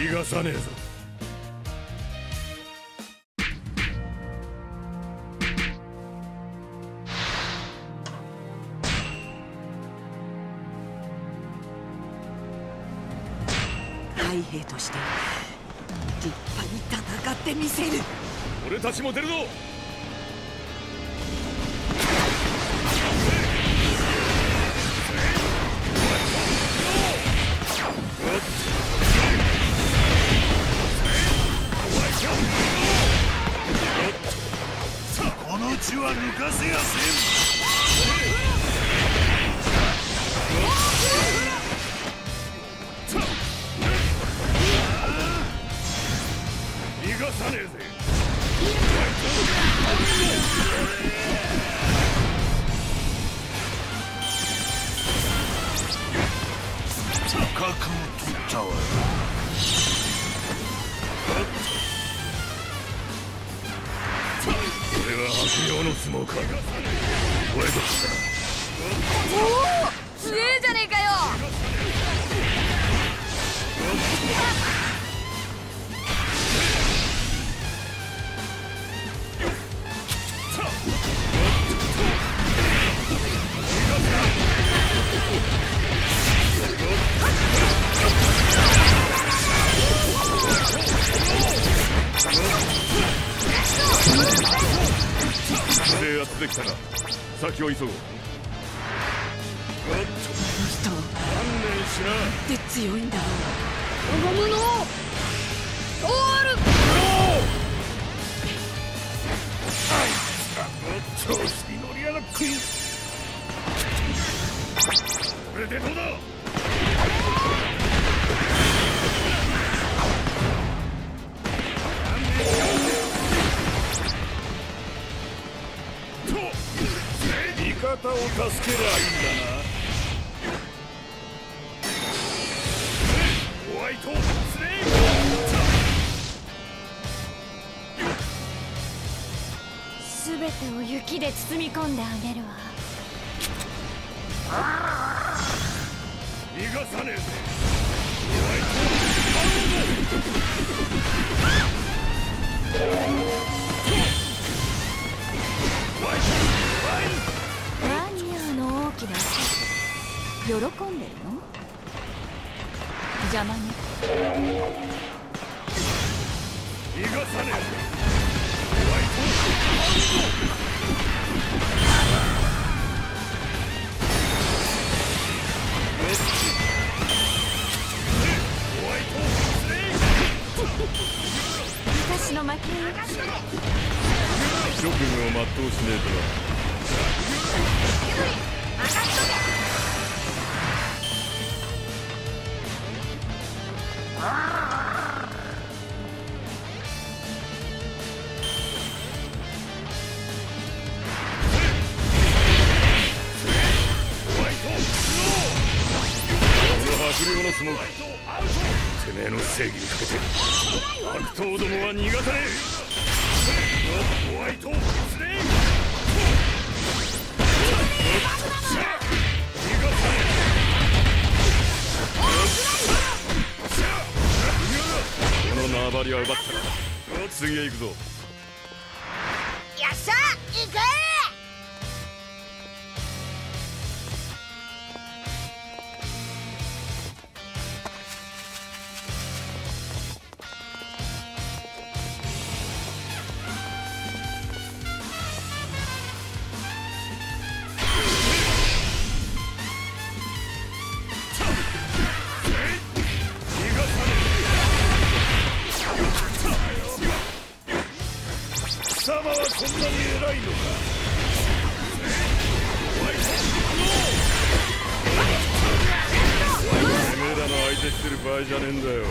逃がさねえぞ。海兵として立派に戦ってみせる。俺たちも出るぞ地は抜か悪霊の相撲か覚えとおお強えじゃねえかよ。きたな先を急ごう。おっと人観念しな。って強いんだろ我が物通る調子に乗りやがって。これでどうだ？を助けりゃいいんだな。ホワイトスネーすべてを雪で包み込んであげるわ。ク逃がさねえぜ。何喜んでるの？邪魔ね。逃がさね私の負けよク職務を全うしねえとな悪霊の相撲てめえの正義にかけて悪党どもは逃がさねえホワイトスネーこの縄張りは奪ったから次へ行くぞ。よっしゃ行くじゃねえんだよ。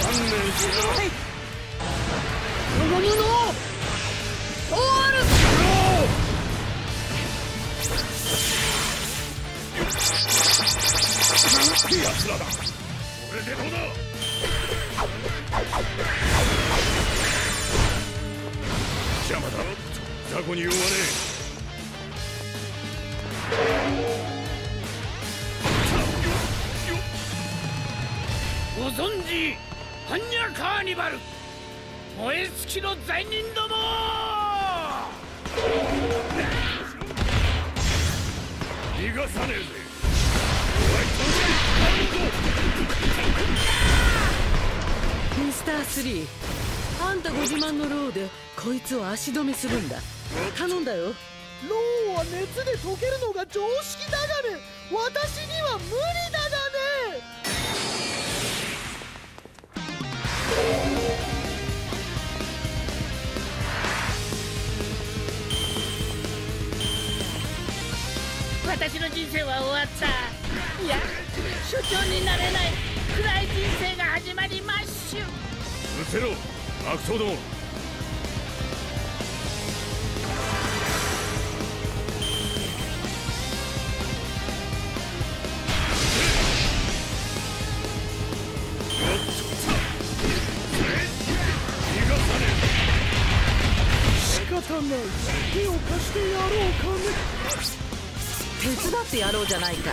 観念しろ我が物通る奴らだ。これでどうだ。邪魔だ雑魚に弱わね存じ般若カーニバル燃え尽きの罪人ども！逃がさねえぜミスター3あんたご自慢のローでこいつを足止めするんだ。頼んだよ。ローは熱で溶けるのが常識だがね私には無理だ私の人生は終わった。いや所長になれない。暗い人生が始まりまっしゅ。失せろ。悪党ども。ってやろうじゃないか。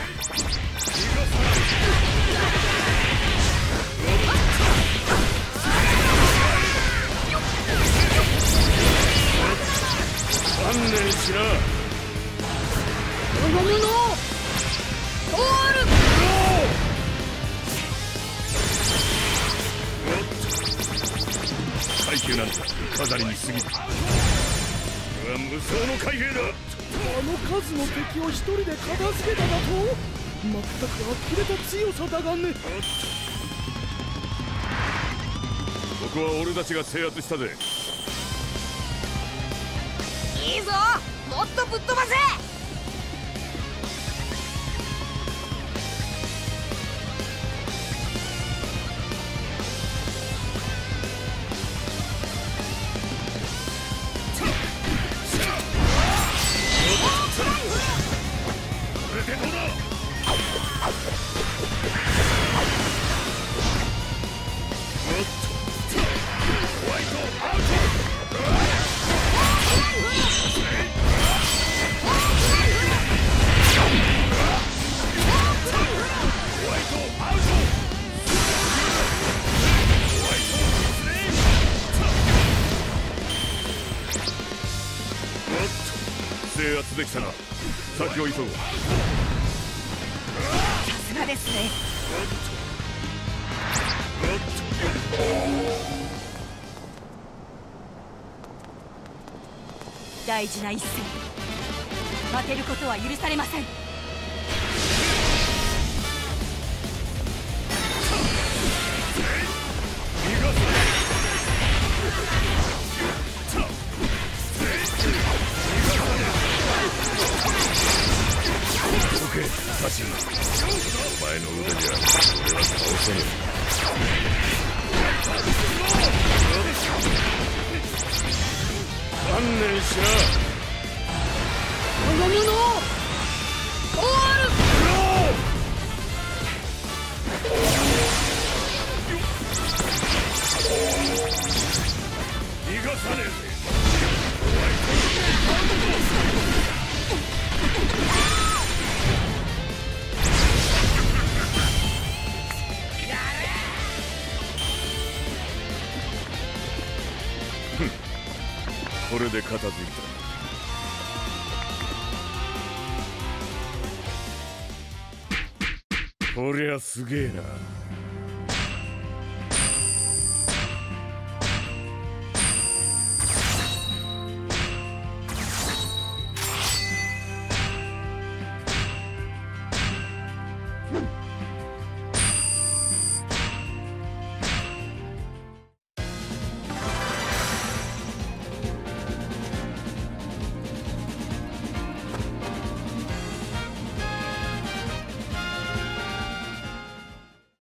観念しな頼むの階級なんて飾りに過ぎるこれは無双の海兵だ。あの数の敵を一人で片付けただと全く呆れた強さだがね。ここは俺たちが制圧したぜ。いいぞ。もっとぶっ飛ばせを急ぐさすがですね。大事な一戦。負けることは許されません。観で片付いた。こりゃすげえな。you